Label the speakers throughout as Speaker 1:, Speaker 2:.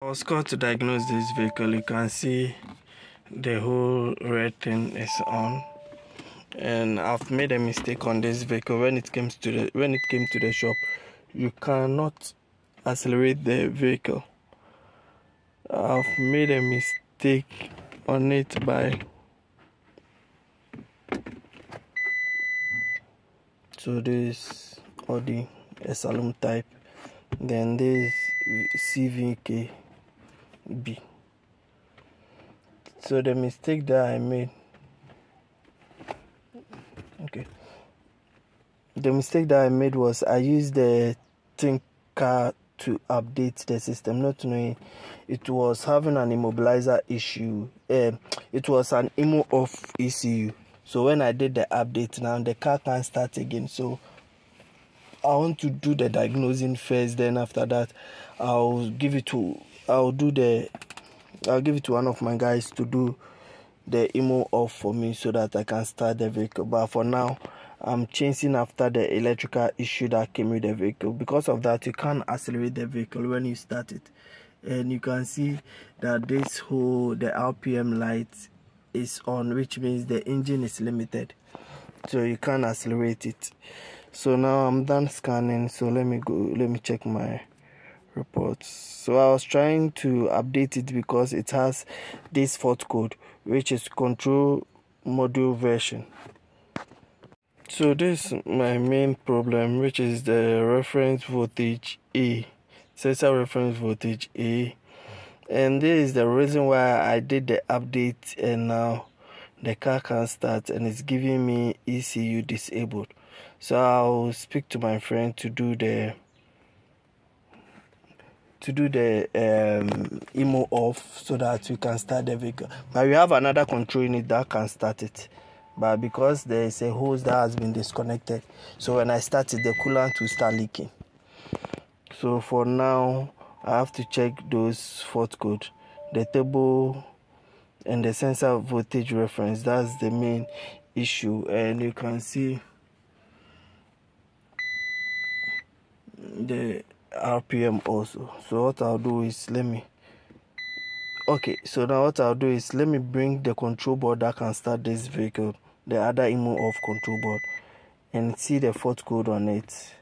Speaker 1: I was called to diagnose this vehicle. You can see the whole red thing is on. And I've made a mistake on this vehicle. When it came to the when it came to the shop you cannot accelerate the vehicle. I've made a mistake on it by so this Audi saloon type then this CVK B so the mistake that I made okay. The mistake that I made was I used the Tinker to update the system not knowing it was having an immobilizer issue uh, it was an IMO off ECU so when I did the update now the car can't start again. So I want to do the diagnosing first then after that I'll give it to I'll do the I'll give it to one of my guys to do the IMO off for me so that I can start the vehicle. But for now, I'm chasing after the electrical issue that came with the vehicle. Because of that, you can't accelerate the vehicle when you start it. And you can see that this whole the RPM light is on, which means the engine is limited. So you can't accelerate it. So now I'm done scanning. So let me go. Let me check my reports. So I was trying to update it because it has this fault code, which is control module version. So this is my main problem, which is the reference voltage A, sensor reference voltage A. And this is the reason why I did the update and now the car can't start and it's giving me ECU disabled. So I'll speak to my friend to do the to do the um, IMO off so that we can start the vehicle. But we have another control unit that can start it. But because there is a hose that has been disconnected, so when I start it, the coolant will start leaking. So for now, I have to check those fault code, the table, and the sensor voltage reference. That's the main issue, and you can see the rpm also. So what i'll do is let me okay so now what i'll do is let me bring the control board that can start this vehicle the other IMO off control board and see the fault code on it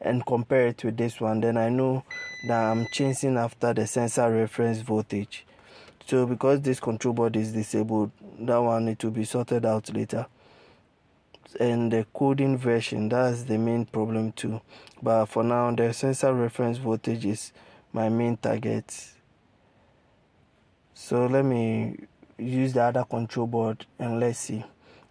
Speaker 1: and compare it with this one. Then i know that i'm chasing after the sensor reference voltage. So because this control board is disabled that one need to be sorted out later and the coding version. That's the main problem too. But for now the sensor reference voltage is my main target. So let me use the other control board and let's see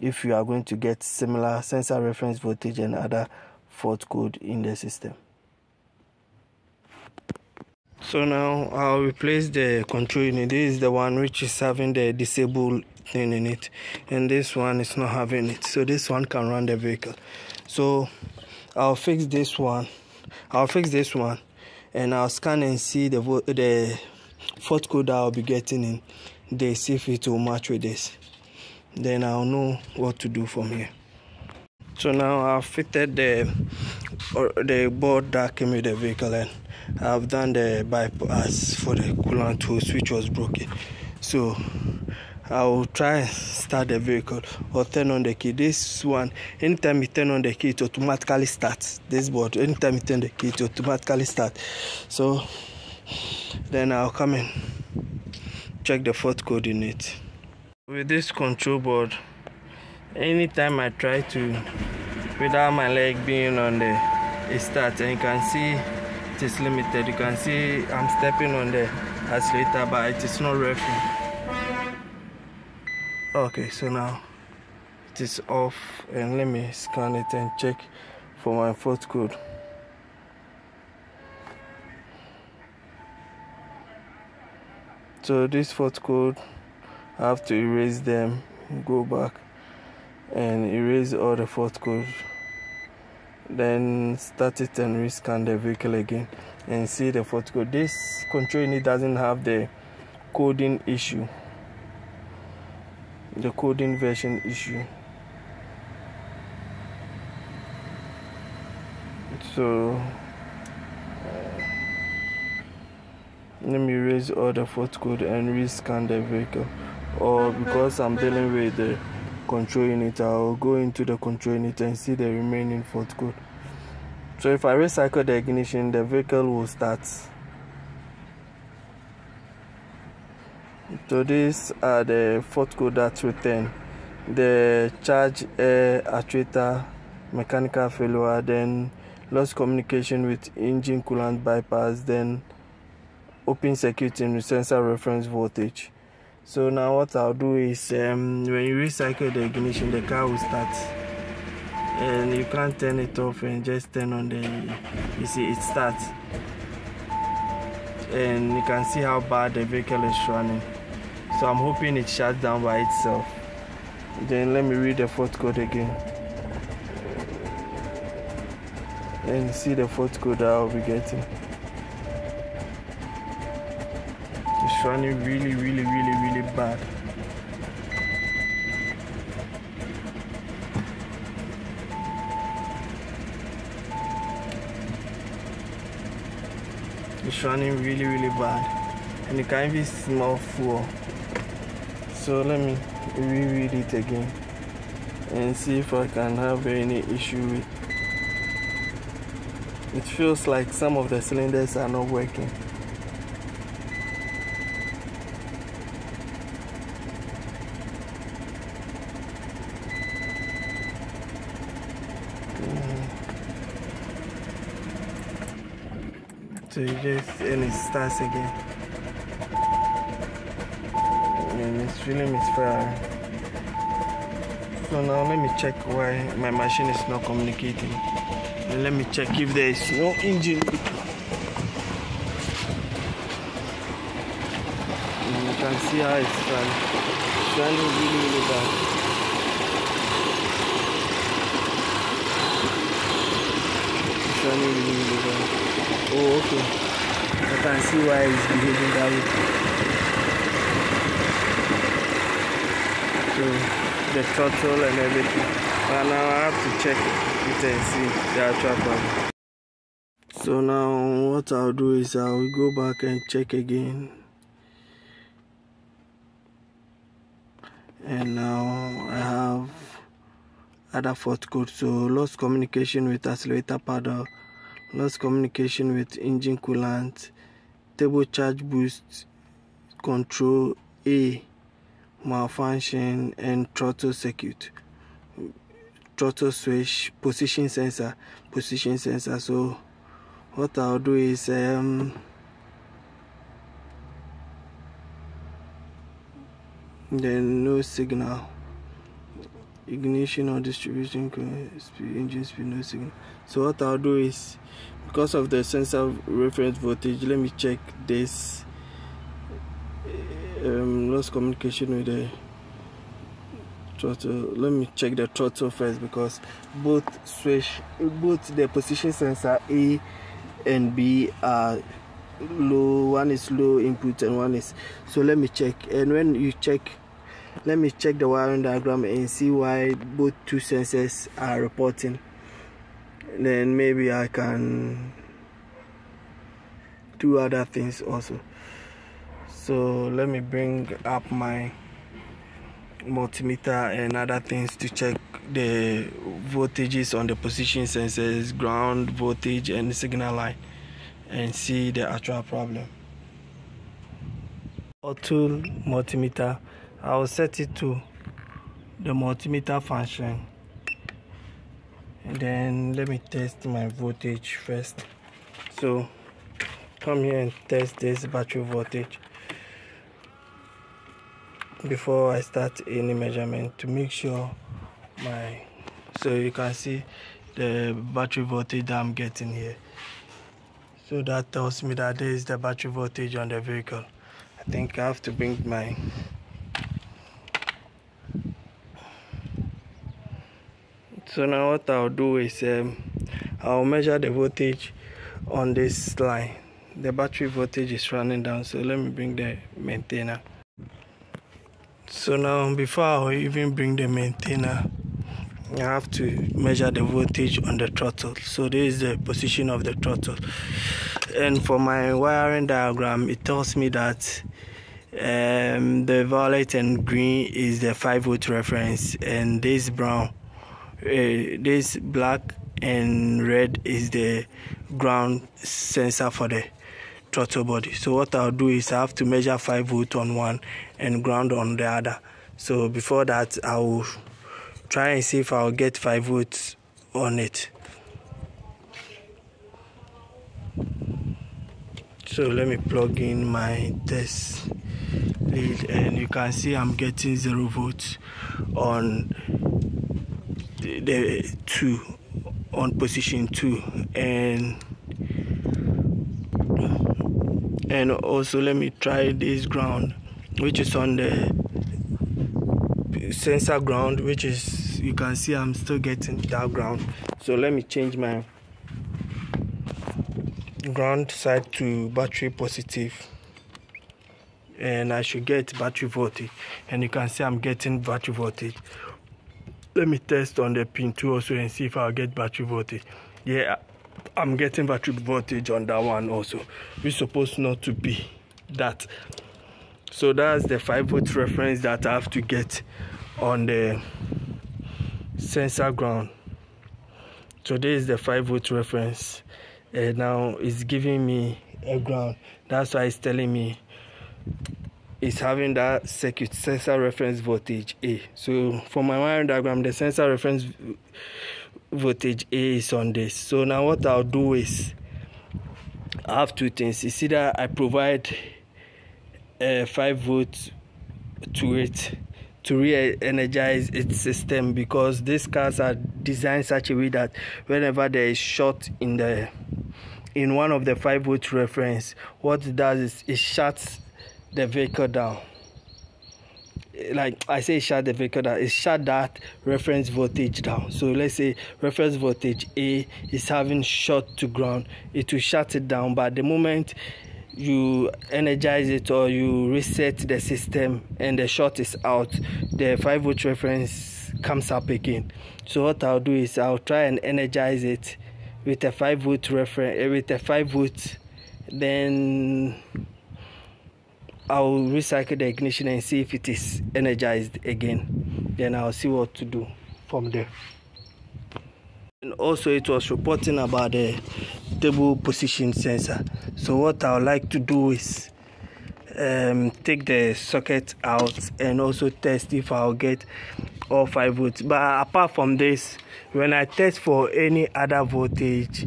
Speaker 1: if you are going to get similar sensor reference voltage and other fault code in the system. So now I'll replace the control unit. This is the one which is having the disabled thing in it and this one is not having it. So this one can run the vehicle. So I'll fix this one. I'll fix this one and I'll scan and see the the fault code I'll be getting in. See if it will match with this. Then I'll know what to do from here. So now I've fitted the or the board that came with the vehicle and I've done the bypass for the coolant hose which was broken. So I'll try and start the vehicle or turn on the key. This one, anytime you turn on the key, it automatically starts. This board, anytime you turn the key, it automatically starts. So then I'll come and check the in it. With this control board, anytime I try to, without my leg being on the, it starts and you can see it is limited. You can see I'm stepping on the accelerator, but it is not revving okay so now it is off and let me scan it and check for my fault code. So this fault code I have to erase them go back and erase all the fault code. Then start it and rescan the vehicle again and see the fault code. This control unit doesn't have the coding issue the coding version issue. So uh, let me erase all the fault code and rescan the vehicle. Or because I'm dealing with the control unit I'll go into the control unit and see the remaining fault code. So if I recycle the ignition the vehicle will start so these are the code that return the charge air actuator mechanical failure then lost communication with engine coolant bypass then open circuit in the sensor reference voltage. So now what I'll do is um, when you recycle the ignition the car will start. And you can't turn it off and just turn on the you see it starts. And you can see how bad the vehicle is running so I'm hoping it shuts down by itself. Then let me read the fourth code again. And see the fourth code that I'll be getting. It's running really really really really bad. It's running really really bad. And you can even smell fuel so let me reread it again and see if I can have any issue with it feels like some of the cylinders are not working So you just and it starts again. It's really misfiring. So now let me check why my machine is not communicating. And let me check if there is no engine. And you can see how it's running. It's running really, really bad. Really, really bad. Oh, okay. I can see why it's behaving that way. So, the throttle and everything. But now I have to check it and see the actual problem. So now what I'll do is I'll go back and check again. And now I have other fault code. So lost communication with accelerator paddle lost communication with engine coolant, turbocharge boost, control A, malfunction, and throttle circuit, throttle switch, position sensor, position sensor. So what I'll do is um, then no signal ignition or distribution speed engine speed no signal so what i'll do is because of the sensor reference voltage let me check this um, lost communication with the throttle uh, let me check the throttle first because both switch both the position sensor a and b are low. One is low input and one is so let me check. And when you check let me check the wiring diagram and see why both two sensors are reporting. Then maybe I can do other things also so let me bring up my multimeter and other things to check the voltages on the position sensors ground voltage and signal line and see the actual problem. Auto multimeter. I'll set it to the multimeter function. And then let me test my voltage first. So come here and test this battery voltage before I start any measurement to make sure my so you can see the battery voltage that I'm getting here. So that tells me that there is the battery voltage on the vehicle. I think I have to bring my so now what I'll do is um, I'll measure the voltage on this line. The battery voltage is running down so let me bring the maintainer so now before I even bring the maintainer I have to measure the voltage on the throttle. So this is the position of the throttle. And for my wiring diagram it tells me that um, the violet and green is the 5 volt reference and this brown uh, this black and red is the ground sensor for the throttle body. So what I'll do is I have to measure 5 volt on one and ground on the other. So before that I will try and see if I'll get 5 volts on it. So let me plug in my test lead and you can see I'm getting 0 volts on the, the 2 on position 2 and and also let me try this ground which is on the sensor ground which is you can see I'm still getting that ground. So let me change my ground side to battery positive. And I should get battery voltage. And you can see I'm getting battery voltage. Let me test on the pin 2 also and see if I'll get battery voltage. Yeah I'm getting battery voltage on that one also. Which supposed not to be that. So that's the 5 volt reference that I have to get on the sensor ground. This is the 5 volt reference. And now it's giving me a ground. That's why it's telling me it's having that circuit sensor reference voltage A. So for my wiring diagram the sensor reference voltage A is on this. So now what I'll do is I have two things. It's either I provide a 5 volt to it to re-energize its system because these cars are designed such a way that whenever there is short in the in one of the 5 volt reference what it does is it shuts the vehicle down like I say shut the down, it shut that reference voltage down. So let's say reference voltage A is having short to ground, it will shut it down. But the moment you energize it or you reset the system and the short is out, the 5 volt reference comes up again. So what I'll do is I'll try and energize it with a 5 volt reference eh, with a 5 volt then I'll recycle the ignition and see if it is energized again. Then I'll see what to do from there. And also it was reporting about the table position sensor. So what I would like to do is um, take the socket out and also test if I'll get all 5 volts. But apart from this when I test for any other voltage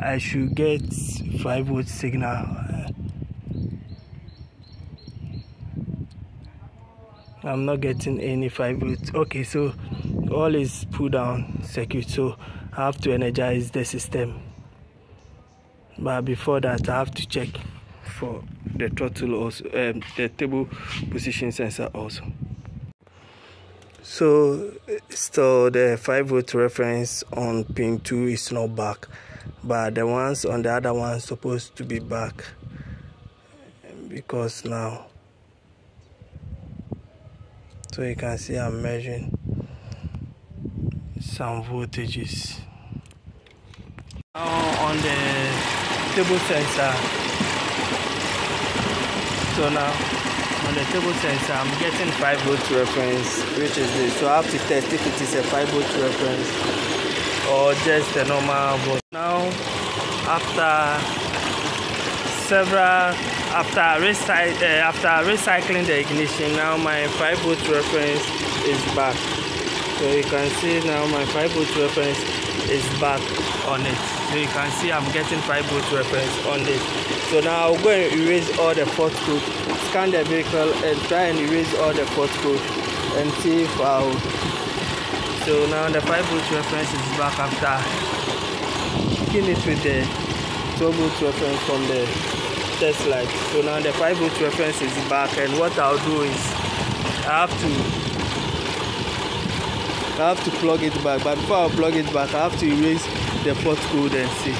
Speaker 1: I should get 5 volt signal I'm not getting any 5 volts okay so all is pull down circuit so I have to energize the system. But before that I have to check for the throttle also um, the table position sensor also. So still the 5 volt reference on pin 2 is not back but the ones on the other one supposed to be back because now so you can see I'm measuring some voltages. Now on the table sensor. So now on the table sensor I'm getting 5 volt reference which is this. So I have to test if it is a 5 volt reference or just a normal volt. Now after several after, recy uh, after recycling the ignition now my 5 volt reference is back. So you can see now my 5 volt reference is back on it. So you can see I'm getting 5 volt reference on this so now I'll go and erase all the fault code scan the vehicle and try and erase all the fault code and see if I'll so now the 5 volt reference is back after kicking it with the 12 volt reference from the test light so now the 5 volt reference is back and what I'll do is I have to I have to plug it back. But before I plug it back I have to erase the fault code and see.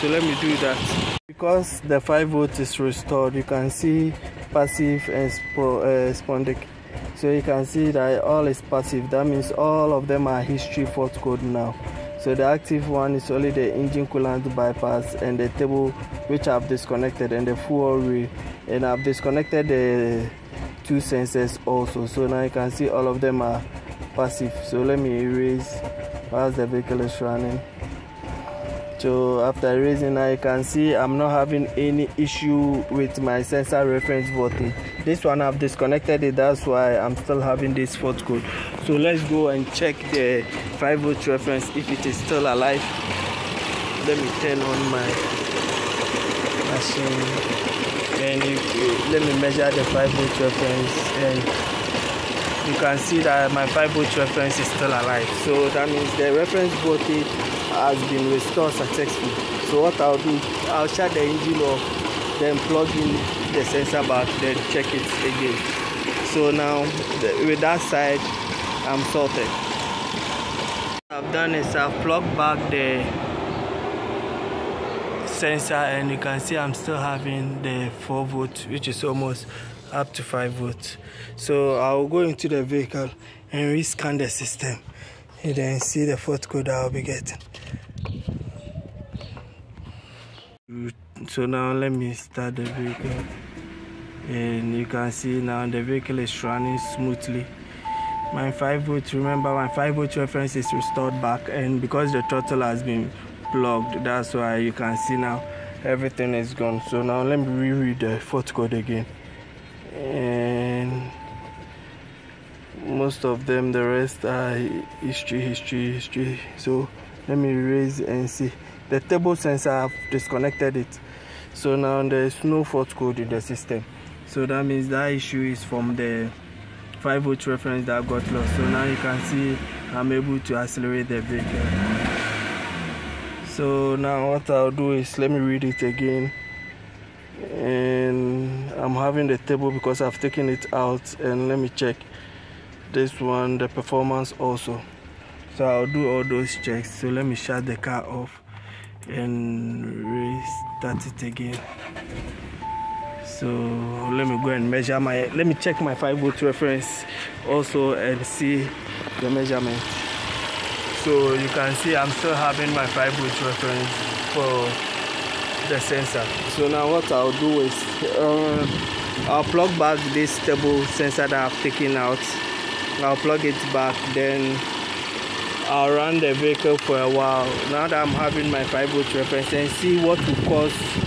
Speaker 1: So let me do that. Because the 5 volt is restored you can see passive and spo uh, so you can see that all is passive. That means all of them are history fault code now so the active one is only the engine coolant bypass and the table which I've disconnected and the fuel array and I've disconnected the two sensors also. So now you can see all of them are passive. So let me erase whilst the vehicle is running. So after erasing now you can see i'm not having any issue with my sensor reference voltage this one i've disconnected it. That's why i'm still having this fault code so let's go and check the 5 volt reference if it is still alive. Let me turn on my machine. And let me measure the 5 volt reference. And you can see that my 5 volt reference is still alive. So that means the reference voltage has been restored successfully. So what i'll do i'll shut the engine off then plug in the sensor back then check it again. So now the, with that side i'm sorted. I've done is i've plugged back the sensor and you can see i'm still having the 4 volt which is almost up to 5 volts. So i'll go into the vehicle and rescan the system. And then see the fault code i'll be getting. So now let me start the vehicle. And you can see now the vehicle is running smoothly my 5 volt remember my 5 volt reference is restored back and because the throttle has been plugged that's why you can see now everything is gone. So now let me reread the fault code again. And most of them the rest are history history history. So let me raise and see. The table sensor I've disconnected it. So now there's no fault code in the system. So that means that issue is from the 5 volt reference that got lost. So now you can see I'm able to accelerate the vehicle so now what I'll do is let me read it again. And I'm having the table because I've taken it out and let me check this one the performance also. So I'll do all those checks. So let me shut the car off and restart it again so let me go and measure my let me check my 5 volt reference also and see the measurement. So you can see I'm still having my 5 volt reference for the sensor. So now what I'll do is uh, I'll plug back this table sensor that I've taken out. I'll plug it back then I'll run the vehicle for a while. Now that I'm having my 5 volt reference and see what will cause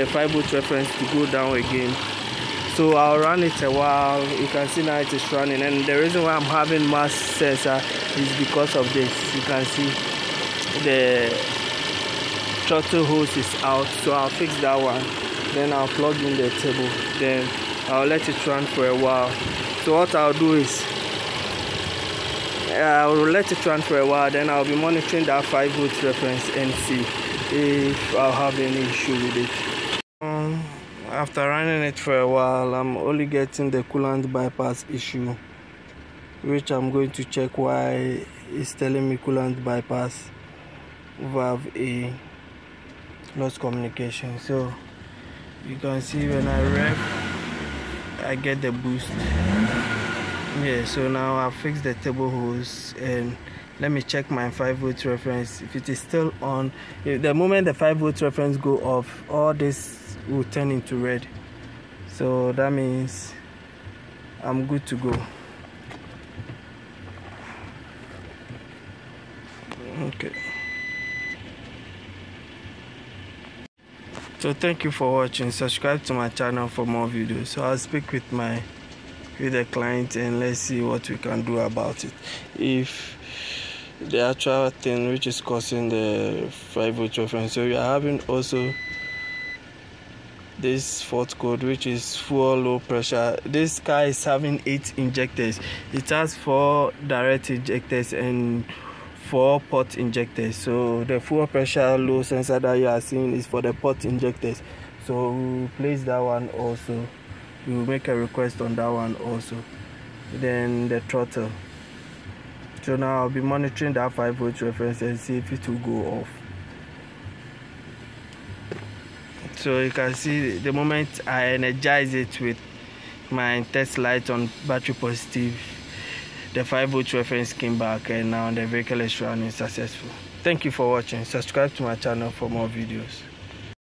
Speaker 1: the 5 volt reference to go down again. So I'll run it a while. You can see now it is running. And the reason why I'm having mass sensor uh, is because of this. You can see the throttle hose is out. So I'll fix that one. Then I'll plug in the table. Then I'll let it run for a while. So what I'll do is I will let it run for a while. Then I'll be monitoring that 5 volt reference and see if I'll have any issue with it after running it for a while I'm only getting the coolant bypass issue which I'm going to check why it's telling me coolant bypass valve A lost communication. So you can see when I rev I get the boost. Yeah so now I've fixed the table hose and let me check my 5 volt reference. If it is still on if the moment the 5 volt reference go off all this will turn into red. So that means I'm good to go. Okay. So thank you for watching. Subscribe to my channel for more videos. So i'll speak with my with the client and let's see what we can do about it. If the actual thing which is causing the 5 volt reference so we are having also this fault code which is fuel low pressure. This car is having eight injectors. It has four direct injectors and four port injectors. So the fuel pressure low sensor that you are seeing is for the port injectors. So we will place that one also. We will make a request on that one also. Then the throttle. So now i'll be monitoring that 5 volt reference and see if it will go off so you can see the moment i energize it with my test light on battery positive the 5 volt reference came back and now the vehicle is running successful. Thank you for watching. Subscribe to my channel for more videos